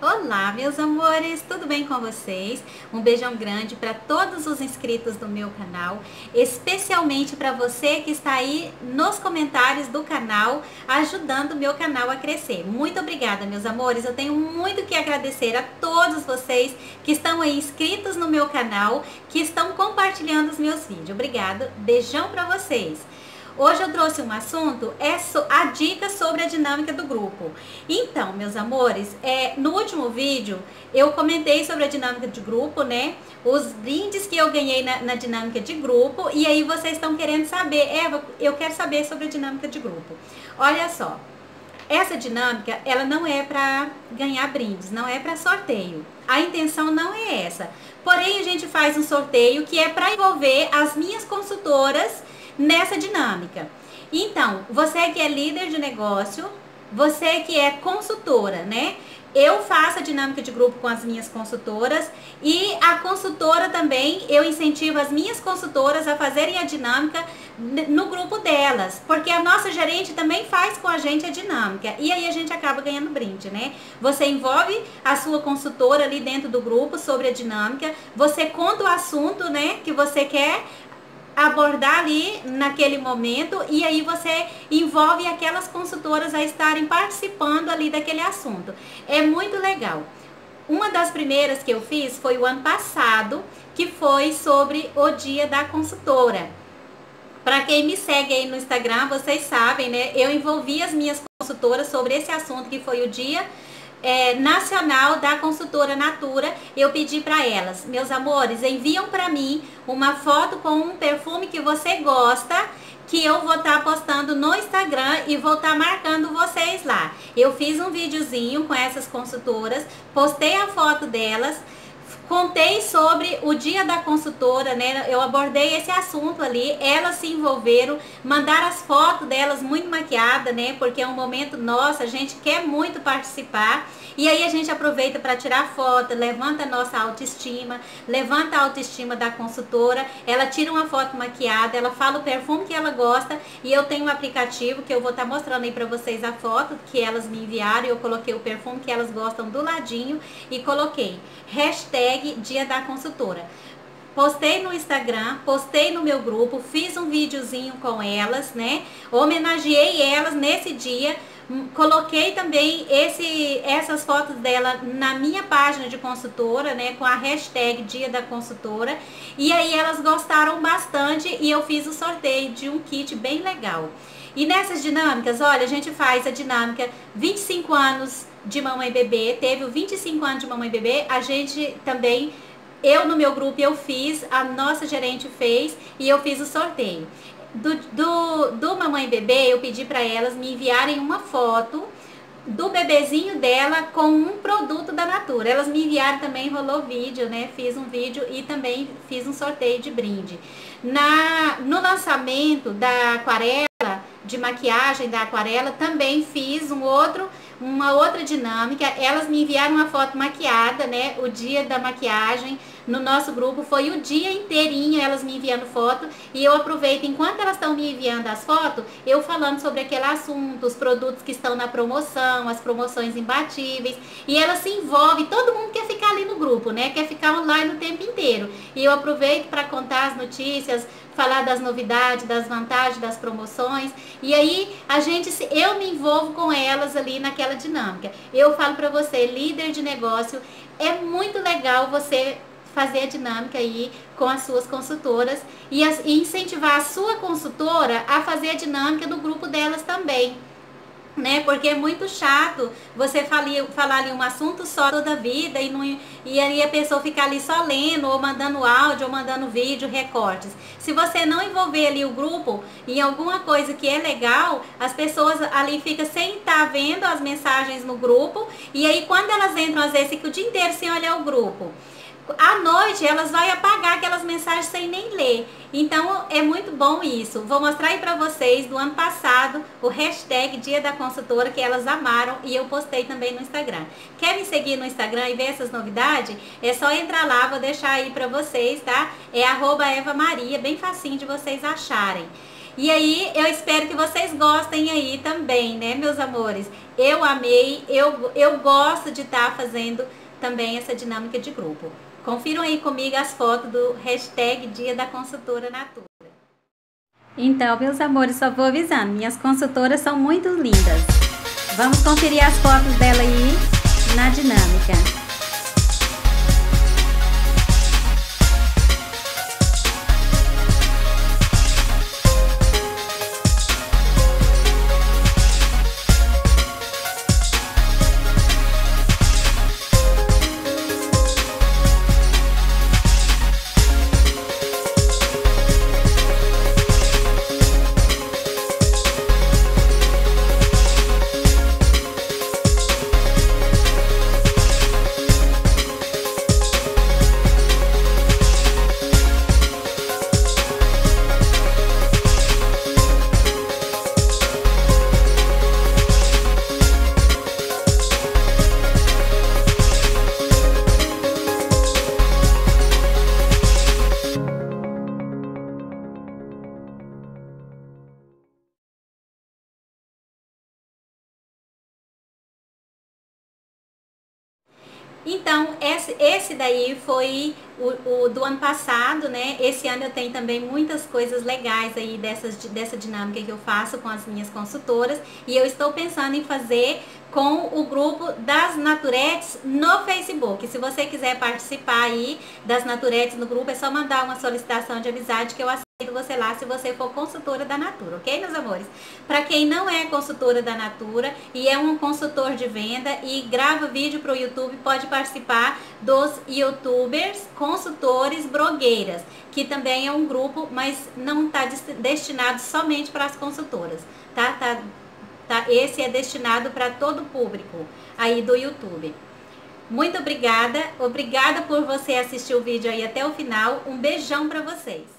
Olá, meus amores, tudo bem com vocês? Um beijão grande para todos os inscritos do meu canal, especialmente para você que está aí nos comentários do canal, ajudando o meu canal a crescer. Muito obrigada, meus amores. Eu tenho muito que agradecer a todos vocês que estão aí inscritos no meu canal, que estão compartilhando os meus vídeos. Obrigado. Beijão para vocês. Hoje eu trouxe um assunto, é a dica sobre a dinâmica do grupo. Então, meus amores, é, no último vídeo eu comentei sobre a dinâmica de grupo, né? Os brindes que eu ganhei na, na dinâmica de grupo. E aí vocês estão querendo saber, Eva, eu quero saber sobre a dinâmica de grupo. Olha só, essa dinâmica, ela não é para ganhar brindes, não é para sorteio. A intenção não é essa. Porém, a gente faz um sorteio que é para envolver as minhas consultoras nessa dinâmica. Então, você que é líder de negócio, você que é consultora, né? Eu faço a dinâmica de grupo com as minhas consultoras e a consultora também, eu incentivo as minhas consultoras a fazerem a dinâmica no grupo delas, porque a nossa gerente também faz com a gente a dinâmica e aí a gente acaba ganhando brinde, né? Você envolve a sua consultora ali dentro do grupo sobre a dinâmica, você conta o assunto, né, que você quer abordar ali naquele momento e aí você envolve aquelas consultoras a estarem participando ali daquele assunto. É muito legal. Uma das primeiras que eu fiz foi o ano passado, que foi sobre o dia da consultora. Para quem me segue aí no Instagram, vocês sabem, né? Eu envolvi as minhas consultoras sobre esse assunto que foi o dia é, nacional da consultora Natura, eu pedi para elas, meus amores, enviam para mim uma foto com um perfume que você gosta, que eu vou estar tá postando no Instagram e vou estar tá marcando vocês lá. Eu fiz um videozinho com essas consultoras, postei a foto delas, Contei sobre o dia da consultora, né? Eu abordei esse assunto ali. Elas se envolveram, mandaram as fotos delas muito maquiadas, né? Porque é um momento nosso, a gente quer muito participar. E aí a gente aproveita para tirar foto, levanta a nossa autoestima, levanta a autoestima da consultora. Ela tira uma foto maquiada, ela fala o perfume que ela gosta e eu tenho um aplicativo que eu vou estar tá mostrando aí para vocês a foto que elas me enviaram. Eu coloquei o perfume que elas gostam do ladinho e coloquei hashtag dia da consultora postei no Instagram, postei no meu grupo, fiz um videozinho com elas, né? Homenageei elas nesse dia Coloquei também esse, essas fotos dela na minha página de consultora, né, com a hashtag Dia da Consultora. E aí elas gostaram bastante e eu fiz o sorteio de um kit bem legal. E nessas dinâmicas, olha, a gente faz a dinâmica 25 anos de mamãe bebê, teve o 25 anos de mamãe bebê, a gente também eu no meu grupo eu fiz, a nossa gerente fez e eu fiz o sorteio do, do, do Mamãe Bebê, eu pedi para elas me enviarem uma foto do bebezinho dela com um produto da Natura. Elas me enviaram também, rolou vídeo, né? Fiz um vídeo e também fiz um sorteio de brinde. Na, no lançamento da aquarela, de maquiagem da aquarela, também fiz um outro uma outra dinâmica. Elas me enviaram uma foto maquiada, né? O dia da maquiagem no nosso grupo foi o dia inteirinho elas me enviando foto e eu aproveito enquanto elas estão me enviando as fotos, eu falando sobre aquele assunto, os produtos que estão na promoção, as promoções imbatíveis e elas se envolvem, todo mundo quer ficar ali no grupo, né? Quer ficar online o tempo inteiro. E eu aproveito para contar as notícias, falar das novidades, das vantagens, das promoções. E aí a gente, eu me envolvo com elas ali naquela dinâmica. Eu falo para você, líder de negócio, é muito legal você fazer a dinâmica aí com as suas consultoras e, e incentivar a sua consultora a fazer a dinâmica do grupo delas também né? Porque é muito chato você falir, falar ali um assunto só toda a vida e, não, e aí a pessoa ficar ali só lendo, ou mandando áudio, ou mandando vídeo, recortes. Se você não envolver ali o grupo em alguma coisa que é legal, as pessoas ali ficam sem estar tá vendo as mensagens no grupo, e aí quando elas entram, às vezes, fica o dia inteiro sem olhar o grupo à noite elas vão apagar aquelas mensagens sem nem ler. Então é muito bom isso. Vou mostrar aí para vocês do ano passado o hashtag Dia da Consultora que elas amaram e eu postei também no Instagram. Quer me seguir no Instagram e ver essas novidades? É só entrar lá, vou deixar aí para vocês, tá? É arroba Eva Maria, bem facinho de vocês acharem. E aí, eu espero que vocês gostem aí também, né, meus amores? Eu amei, eu, eu gosto de estar tá fazendo também essa dinâmica de grupo. Confiram aí comigo as fotos do hashtag Dia da Consultora Natura. Então, meus amores, só vou avisando, minhas consultoras são muito lindas. Vamos conferir as fotos dela aí na dinâmica. Então, esse, daí foi o, o, do ano passado, né? Esse ano eu tenho também muitas coisas legais aí dessas, dessa dinâmica que eu faço com as minhas consultoras. E eu estou pensando em fazer com o grupo das Naturetes no Facebook. Se você quiser participar aí das Naturetes no grupo, é só mandar uma solicitação de amizade que eu aceito você lá se você for consultora da Natura, ok, meus amores? Para quem não é consultora da Natura e é um consultor de venda e grava vídeo para o YouTube, pode participar dos YouTubers consultores blogueiras, que também é um grupo, mas não está destinado somente para as consultoras, tá? tá, tá esse é destinado para todo o público aí do YouTube. Muito obrigada, obrigada por você assistir o vídeo aí até o final. Um beijão para vocês.